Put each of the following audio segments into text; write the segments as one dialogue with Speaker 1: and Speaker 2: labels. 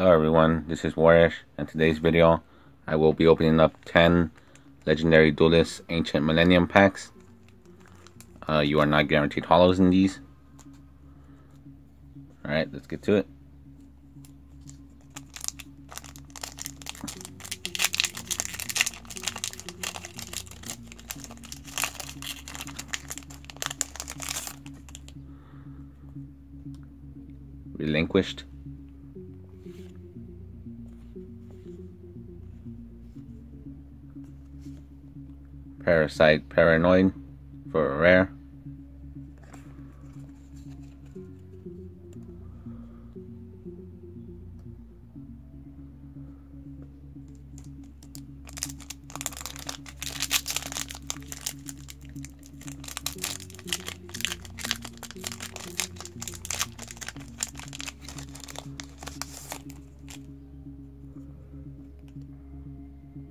Speaker 1: Hello everyone, this is Warish, and today's video I will be opening up 10 Legendary Duelist Ancient Millennium packs. Uh, you are not guaranteed holos in these. Alright, let's get to it. Relinquished. Parasite Paranoid for a rare.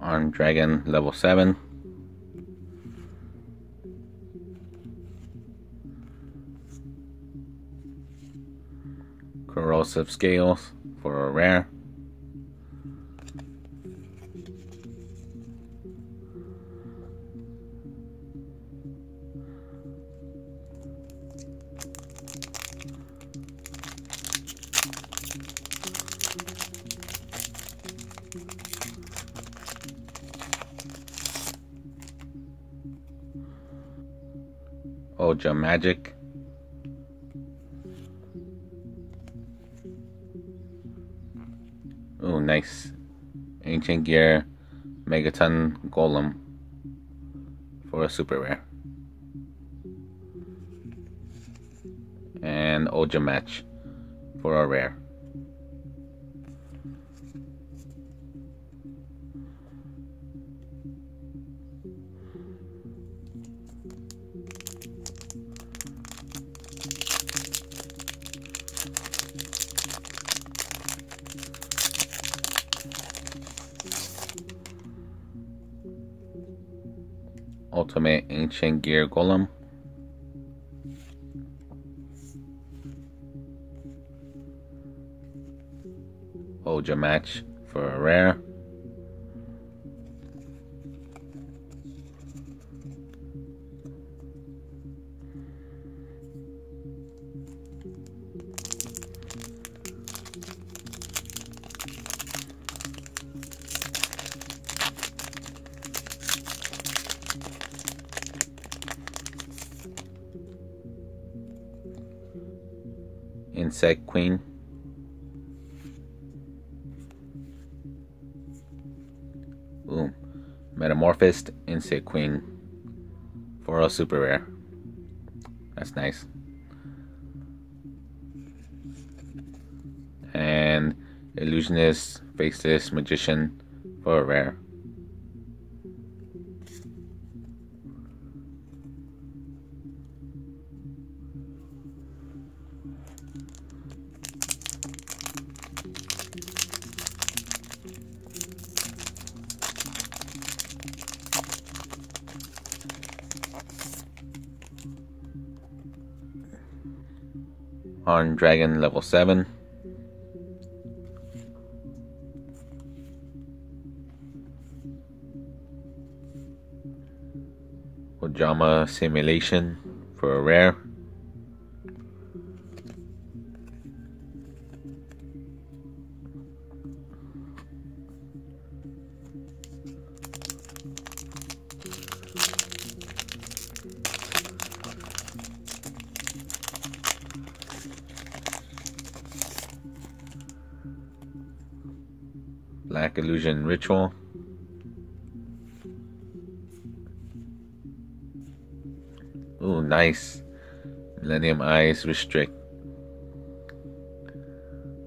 Speaker 1: on Dragon level 7. Corrosive Scales for a rare. Oh, Oja Magic. Oh, nice. Ancient Gear Megaton Golem for a super rare. And Ojamatch for a rare. Ultimate Ancient Gear Golem. Ojamatch for a rare. Insect Queen. Boom. Metamorphosed Insect Queen for a super rare. That's nice. And Illusionist, Faceless Magician for a rare. On Dragon level 7. Ojama Simulation for a rare. Black Illusion Ritual. Ooh, nice. Millennium Eyes Restrict.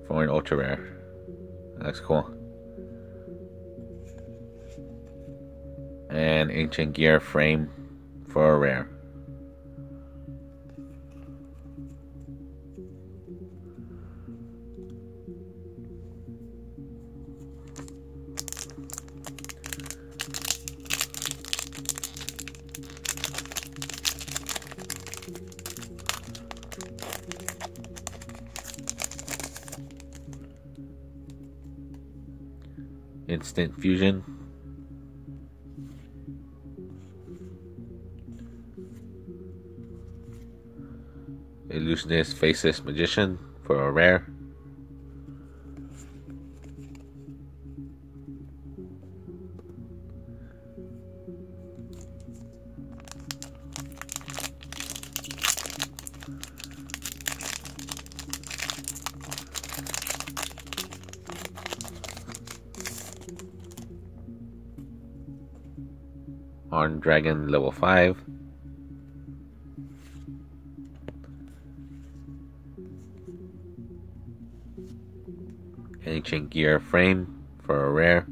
Speaker 1: For an ultra rare. That's cool. And Ancient Gear Frame for a rare. Instant Fusion. Illusionist Faceless Magician for a rare. On Dragon level 5. Ancient Gear frame for a rare.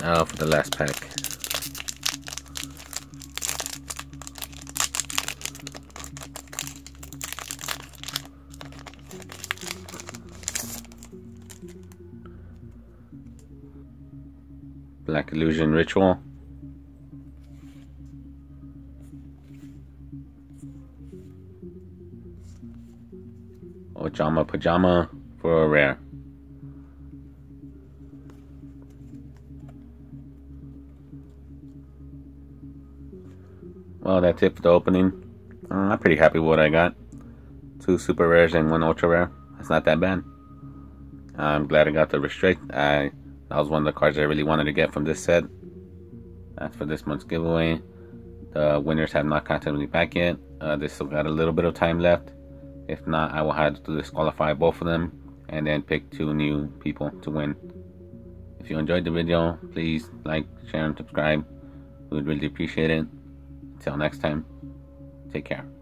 Speaker 1: Now for the last pack. Black Illusion Ritual. Ojama Pajama for a rare. Well, that's it for the opening. Uh, I'm pretty happy with what I got. Two super rares and one ultra rare. That's not that bad. I'm glad I got the restrict. I that was one of the cards I really wanted to get from this set. That's for this month's giveaway. The winners have not contacted me back yet. Uh, they still got a little bit of time left. If not, I will have to disqualify both of them and then pick two new people to win. If you enjoyed the video, please like, share, and subscribe. We would really appreciate it. Until next time, take care.